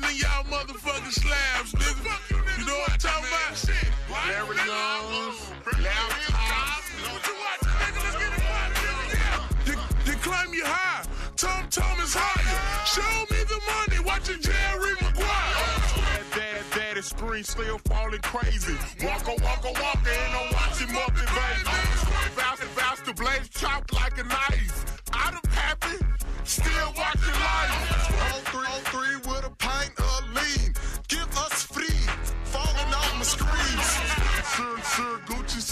what y'all niggas watching in y'all motherfucking slabs, nigga. You know what I'm talking about? Larry Jones, laptops. What you watching, nigga? Let's get it poppin'. You, you claim you high. Tom Tom is higher. Show me the money. Watching Jerry Maguire. Dad, daddy screen still falling crazy. Walker, walker, walker, ain't no watching Muppet baby. Bounce, bounce the blades chopped like a knife. Out of happy,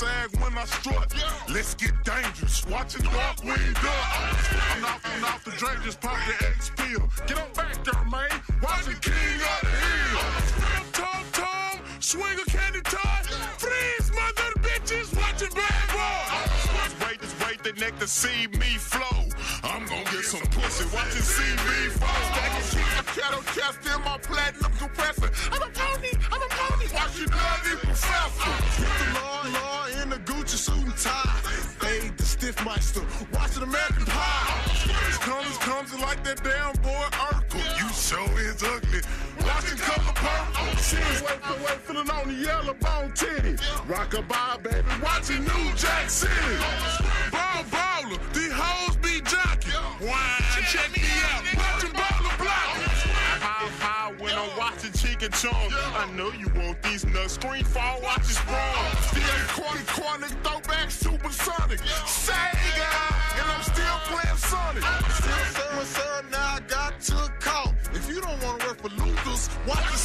sag when I strut. Let's get dangerous. Watching Dark Wind up. I'm off, I'm off the drink, just pop the X pill. Get on back there, man. Watch the King of the Hill. Tom Tom, swing a candy toy. Freeze, mother bitches. Watching Bad Boy. Wait, just wait the neck to see me flow. I'm gonna get some pussy watching CB flow. Stacking sheets of kettle chest in my platinum compressor. Fade the stiff meister, watching American Pie. This comes, comes like that damn boy Urkel. You show is ugly. Watching color purple. Oh, She's wait for wait feeling on the yellow bone titty. Rockabye, baby. Watching New Jack City. Ball baller, the hoes be jockey. Wine, check me watching Cheech and Chong? I know you want these nuts. Screen fall, watching Sprung. Still corny, corny, throwback, supersonic. Sega, and I'm still playing Sonic. Still serving, sir, now I got to call. If you don't want to work for losers, watch the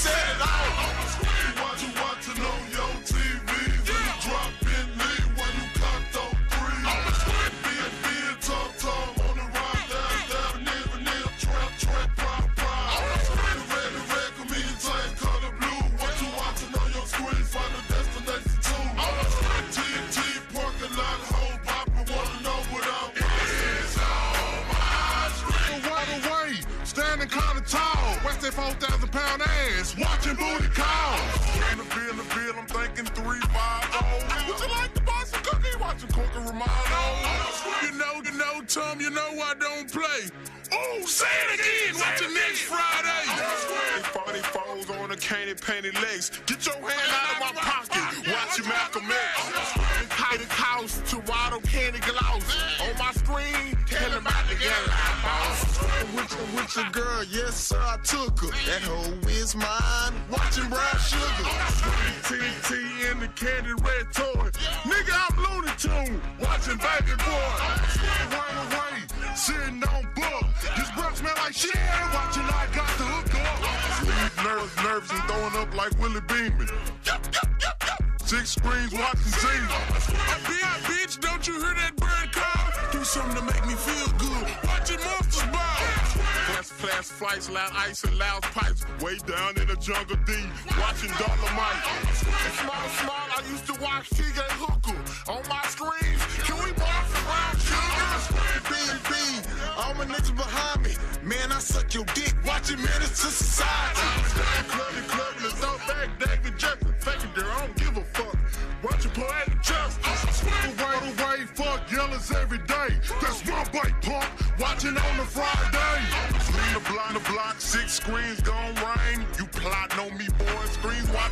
4,000 pound ass? Watching booty call. In the bill, the bill, I'm thinking three, five, oh. Would you like to buy some cookie? Watching Coca Romano. You know, you know, Tom, you know I don't play. Oh, say it again. Watching next Friday. Forty foes on the candy painted legs. Get your hand out of my pocket. watch Watching Malcolm X. With your girl, yes sir, I took her. That hoe is mine. Watching brown sugar. TT in the candy red toy. Nigga, I'm Looney Tune. Watching Baby Boy. Run away, sitting on book. This breath smell like shit. Watching I got the hook up. Leave nerves, nerves, and throwing up like Willie Beamen. Six screens watching Z. Fast, flights, loud ice and loud pipes. Way down in the jungle D, watching Dolomite. Small, small, I used to watch TJ Hooker on my screens. Can we walk around sugar? B, B, all my niggas behind me. Man, I suck your dick. Watching Menace to Society. Clubby, clubby, let's throw back David Jackson. Faking there, I don't give a fuck. Watching Poetic Justice. Away, away, fuck yellows every day. That's my bite,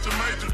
watching Major